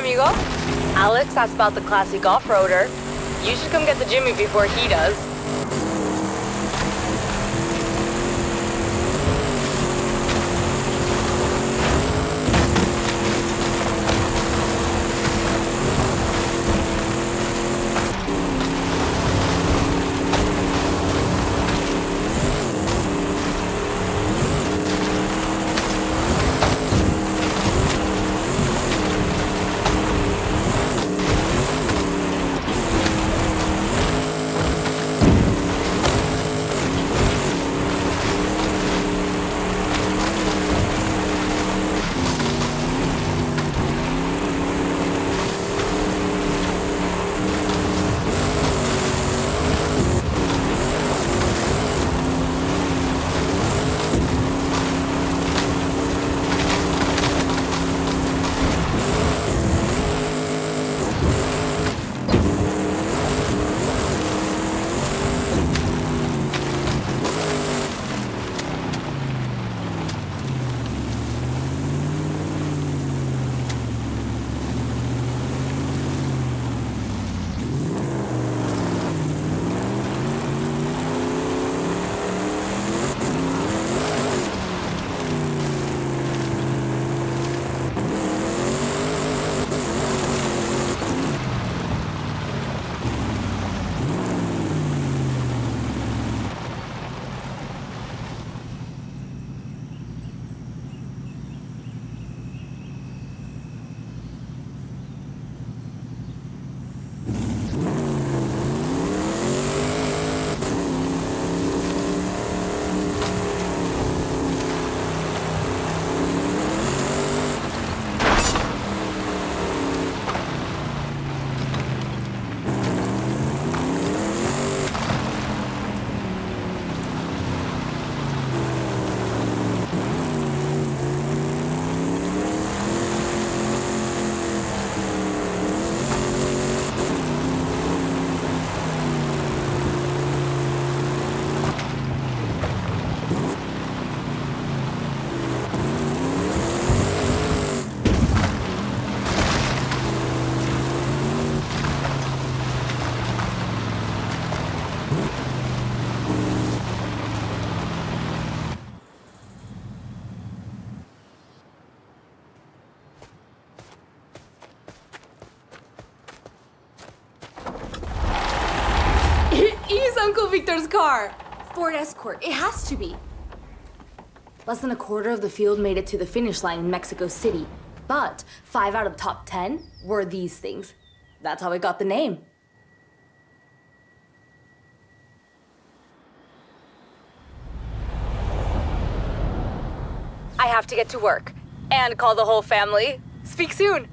amigo. Alex asked about the classic off-roader. You should come get the Jimmy before he does. Uncle Victor's car. Ford Escort. It has to be. Less than a quarter of the field made it to the finish line in Mexico City. But five out of the top ten were these things. That's how it got the name. I have to get to work and call the whole family. Speak soon.